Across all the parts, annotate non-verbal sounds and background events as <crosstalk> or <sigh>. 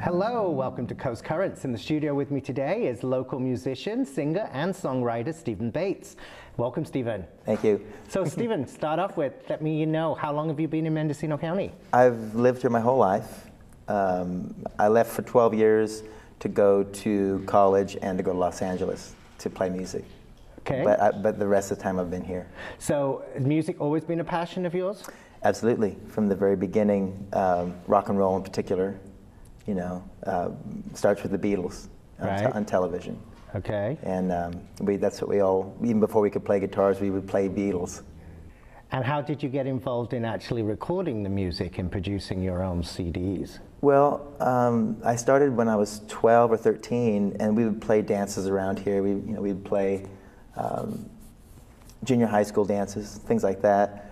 Hello, welcome to Coast Currents. In the studio with me today is local musician, singer, and songwriter Steven Bates. Welcome, Steven. Thank you. So, <laughs> Steven, start off with let me know how long have you been in Mendocino County? I've lived here my whole life. Um, I left for 12 years to go to college and to go to Los Angeles to play music. Okay. But, I, but the rest of the time I've been here. So, has music always been a passion of yours? Absolutely. From the very beginning, um, rock and roll in particular, you know, uh, starts with the Beatles on, te- on television. Okay. And um, we, that's what we all, even before we could play guitars, we would play Beatles. And how did you get involved in actually recording the music and producing your own CDs? Well, um, I started when I was 12 or 13, and we would play dances around here. We, you know, we'd play um, junior high school dances, things like that.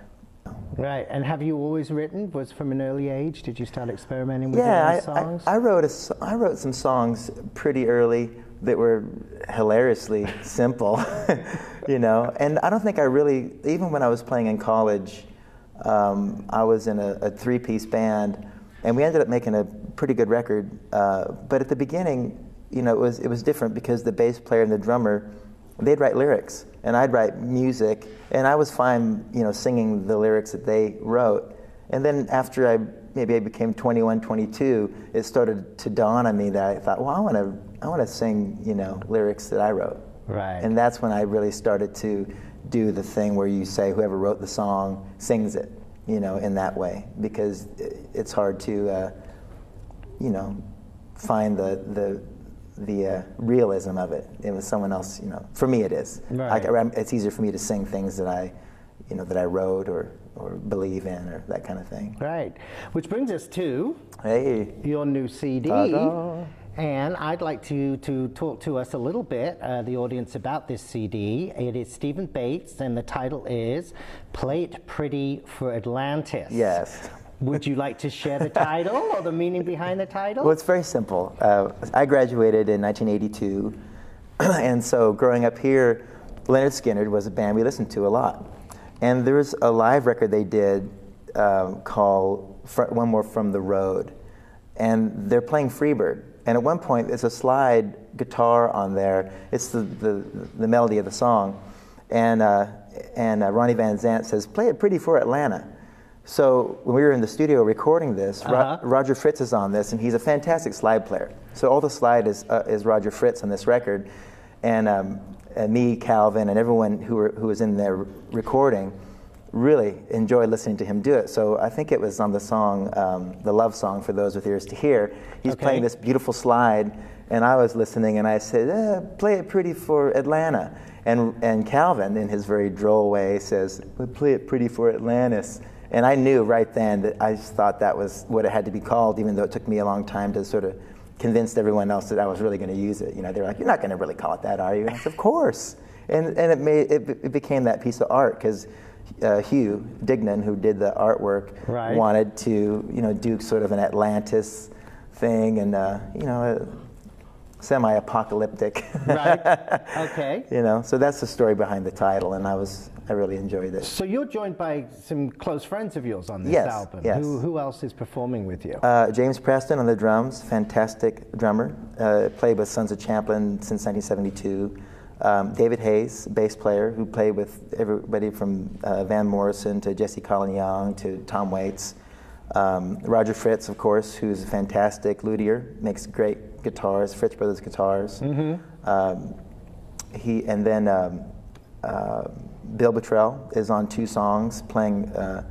Right. And have you always written? Was from an early age? Did you start experimenting with your Yeah, I, I. I wrote a, I wrote some songs pretty early that were hilariously simple, <laughs> you know. And I don't think I really, even when I was playing in college, um, I was in a, a three-piece band, and we ended up making a pretty good record. Uh, but at the beginning, you know, it was it was different because the bass player and the drummer, they'd write lyrics, and I'd write music, and I was fine, you know, singing the lyrics that they wrote. And then after I maybe I became 21, 22, it started to dawn on me that I thought, well, I want to I want to sing, you know, lyrics that I wrote. Right. And that's when I really started to do the thing where you say whoever wrote the song sings it, you know, in that way because it's hard to, uh, you know, find the the the uh, realism of it. It was someone else, you know. For me, it is. Right. I, it's easier for me to sing things that I, you know, that I wrote or or believe in or that kind of thing. Right. Which brings us to Hey. your new CD. Ta-da. And I'd like to, to talk to us a little bit, uh, the audience, about this CD. It is Steven Bates, and the title is Play It Pretty for Atlantis. Yes. Would you like to share the title or the meaning behind the title? Well, it's very simple. Uh, I graduated in 1982, <clears throat> and so growing up here, Lynyrd Skynyrd was a band we listened to a lot. And there was a live record they did um, called Fr- One More From the Road, and they're playing Freebird. And at one point, there's a slide guitar on there. It's the, the, the melody of the song. And, uh, and uh, Ronnie Van Zant says, Play it pretty for Atlanta. So when we were in the studio recording this, Uh-huh. Roger Fritz is on this, and he's a fantastic slide player. So all the slide is, uh, is Roger Fritz on this record, and, um, and me, Calvin, and everyone who, were, who was in there recording really enjoyed listening to him do it. So I think it was on the song, um, the love song for those with ears to hear. He's Okay. playing this beautiful slide, and I was listening, and I said, eh, "Play it pretty for Atlanta." And and Calvin, in his very droll way, says, "Play it pretty for Atlantis." And I knew right then that I just thought that was what it had to be called, even though it took me a long time to sort of convince everyone else that I was really going to use it. You know, they were like, "You're not going to really call it that, are you?" And I said, "Of course." And and it made it, it became that piece of art because. Uh, Hugh Dignan, who did the artwork, Right. wanted to, you know, do sort of an Atlantis thing, and uh, you know, uh, semi-apocalyptic. Right. <laughs> Okay. you know, so that's the story behind the title, and I was, I really enjoyed it. So you're joined by some close friends of yours on this Yes, album. yes. Who, who else is performing with you? Uh, James Preston on the drums, fantastic drummer. Uh, played with Sons of Champlin since 1972. Um, David Hayes, bass player, who played with everybody from uh, Van Morrison to Jesse Colin Young to Tom Waits. Um, Roger Fritz, of course, who's a fantastic luthier, makes great guitars, Fritz Brothers guitars. Um, he and then um, uh, Bill Bottrell is on two songs, playing uh,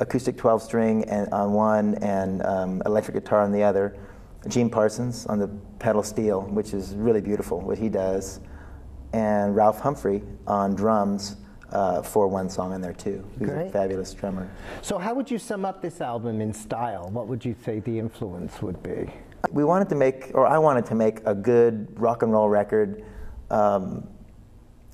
acoustic 12 string and on one and um, electric guitar on the other. Gene Parsons on the pedal steel, which is really beautiful what he does, and Ralph Humphrey on drums uh, for one song in there too. Who's a fabulous drummer. so how would you sum up this album in style? What would you say the influence would be? We wanted to make, or I wanted to make a good rock and roll record. Um,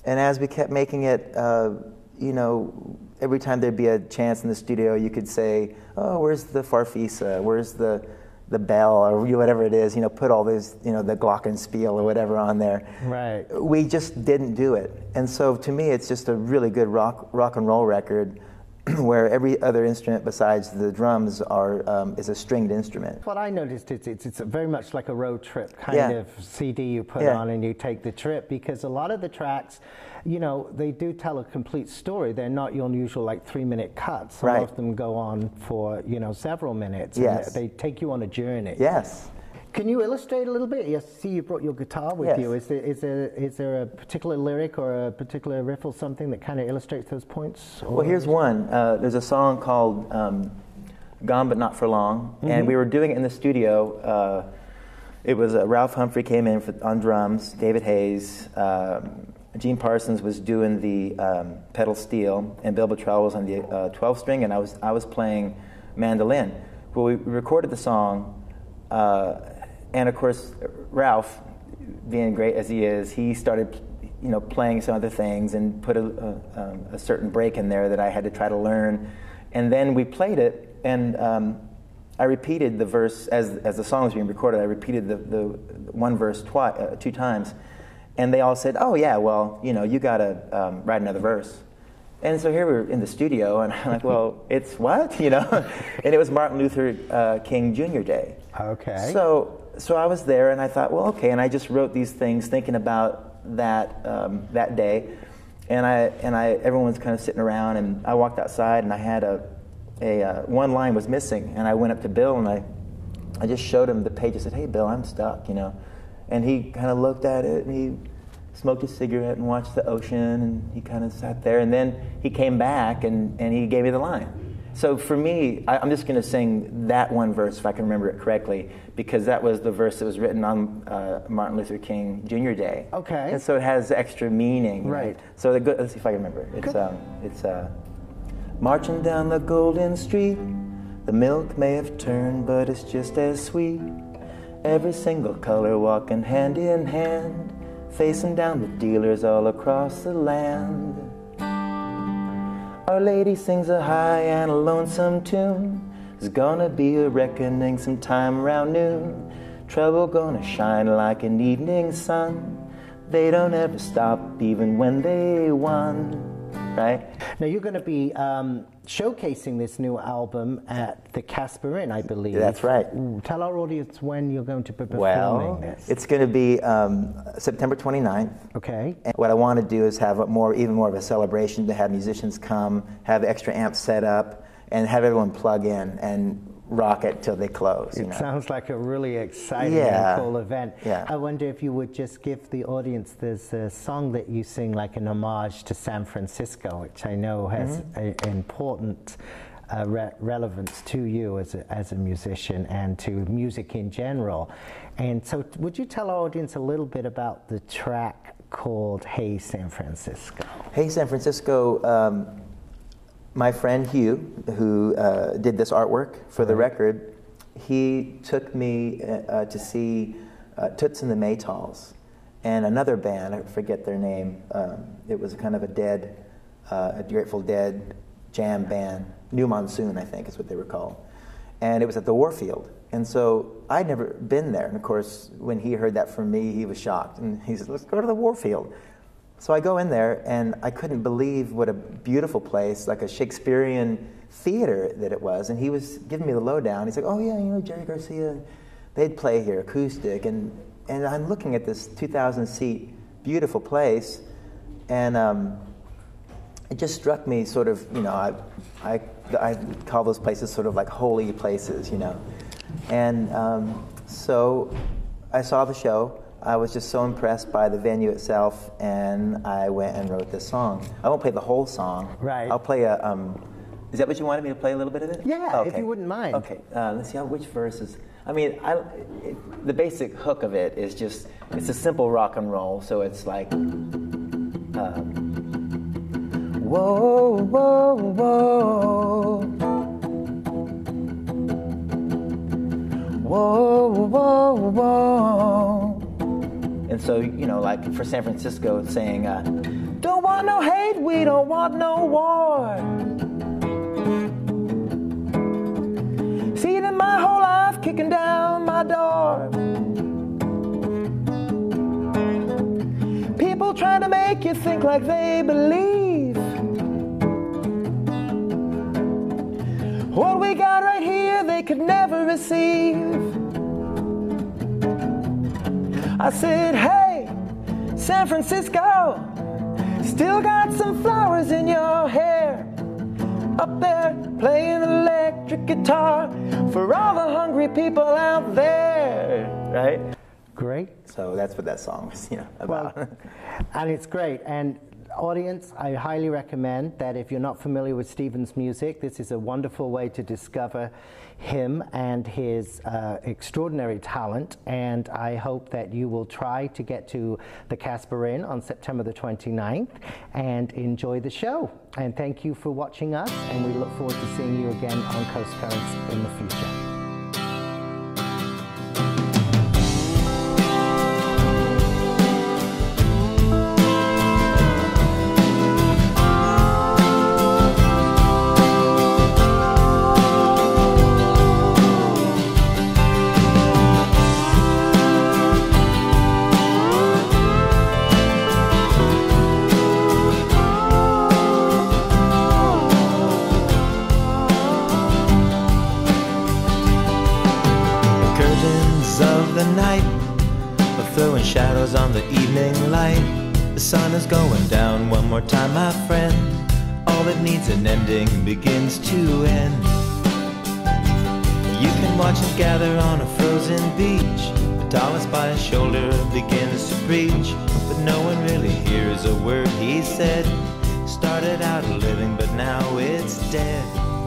and as we kept making it, uh, you know, every time there'd be a chance in the studio, you could say, "Oh, where's the Farfisa? Where's the, the bell or whatever it is, you know, put all these, you know, the glockenspiel or whatever on there. Right. We just didn't do it. And so to me, it's just a really good rock, rock and roll record <clears throat> where every other instrument besides the drums are, um, is a stringed instrument. What I noticed is it's, it's very much like a road trip kind Yeah. of CD you put Yeah. on and you take the trip because a lot of the tracks, you know, they do tell a complete story. They're not your usual like three minute cuts. Some Right. of them go on for, you know, several minutes. and Yes. They take you on a journey. Yes. Can you illustrate a little bit? Yes, see you brought your guitar with Yes. you. Is there, is, there, is there a particular lyric or a particular riff or something that kind of illustrates those points? Well, here's one. Uh, there's a song called um, Gone But Not For Long, and we were doing it in the studio. Uh, it was uh, Ralph Humphrey came in for, on drums, David Hayes, um, Gene Parsons was doing the um, pedal steel, and Bill Bottrell was on the uh, 12 string, and I was, I was playing mandolin. Well, we recorded the song, uh, and of course, Ralph, being great as he is, he started, you know, playing some other things and put a, a, um, a certain break in there that I had to try to learn. And then we played it, and um, I repeated the verse as, as the song was being recorded. I repeated the, the one verse twi- uh, two times, and they all said, "Oh yeah, well, you know, you got to um, write another verse." And so here we were in the studio, and <laughs> I'm like, "Well, it's what?" <laughs> You know, and it was Martin Luther uh, King Jr. Day. Okay. So, so I was there, and I thought, well, okay, and I just wrote these things thinking about that um, that day, and I and I everyone was kind of sitting around, and I walked outside, and I had a a uh, one line was missing, and I went up to Bill, and I I just showed him the page. I said, hey, Bill, I'm stuck, you know, and he kind of looked at it, and he smoked his cigarette and watched the ocean, and he kind of sat there, and then he came back, and and he gave me the line. So for me, I, I'm just going to sing that one verse if I can remember it correctly, because that was the verse that was written on uh, Martin Luther King Jr. Day. Okay. And so it has extra meaning. Right. So the good, let's see if I can remember. It's um, it's uh, marching down the golden street. The milk may have turned, but it's just as sweet. Every single color walking hand in hand, facing down the dealers all across the land. Our Lady sings a high and a lonesome tune. There's gonna be a reckoning sometime around noon. Trouble gonna shine like an evening sun. They don't ever stop even when they won. Right? Now you're going to be um, showcasing this new album at the Caspar Inn, I believe. That's right. Ooh, tell our audience when you're going to be performing Well, this. it's going to be um, September 29th. Okay. And what I want to do is have a more, even more of a celebration to have musicians come, have extra amps set up, and have everyone plug in and rock it till they close. It know? sounds like a really exciting Yeah. and cool event. Yeah. I wonder if you would just give the audience there's a song that you sing like an homage to San Francisco, which I know has Mm-hmm. a, important uh, re- relevance to you as a, as a musician and to music in general. And so, would you tell our audience a little bit about the track called Hey San Francisco? Hey, San Francisco. Um, my friend Hugh, who uh, did this artwork for the record, he took me uh, to see uh, Toots and the Maytals and another band, I forget their name. Um, it was kind of a dead, uh, a Grateful Dead jam band. New Monsoon, I think, is what they were called. And it was at the Warfield. And so I'd never been there. And of course, when he heard that from me, he was shocked. And he said, Let's go to the Warfield. So I go in there, and I couldn't believe what a beautiful place, like a Shakespearean theater that it was. And he was giving me the lowdown. He's like, "Oh yeah, you know Jerry Garcia, they'd play here, acoustic." And and I'm looking at this 2,000 seat beautiful place, and um, it just struck me sort of, you know, I, I, I call those places sort of like holy places, you know. And um, so I saw the show. I was just so impressed by the venue itself, and I went and wrote this song. I won't play the whole song. Right. I'll play a. Um, is that what you wanted me to play a little bit of it? Yeah, if you wouldn't mind. Okay. Uh, let's see how which verses. I mean, I, it, the basic hook of it is just it's a simple rock and roll. So it's like. Uh, whoa, whoa, whoa. Whoa, whoa, whoa. And so, you know, like for San Francisco, it's saying, uh, Don't want no hate, we don't want no war. See, in my whole life kicking down my door. People trying to make you think like they believe. What we got right here, they could never receive. I said, hey, San Francisco, still got some flowers in your hair. Up there playing electric guitar for all the hungry people out there. Right? Great. So that's what that song was, you know, about. Well, and it's great. And audience, I highly recommend that if you're not familiar with Steven's music, this is a wonderful way to discover him and his uh, extraordinary talent. And I hope that you will try to get to the Caspar Inn on September the 29th and enjoy the show. And thank you for watching us, and we look forward to seeing you again on Coast Currents in the future. On the evening light. The sun is going down one more time, my friend. All that needs an ending begins to end. You can watch him gather on a frozen beach. The tallest by his shoulder begins to preach, but no one really hears a word he said. Started out living, but now it's dead.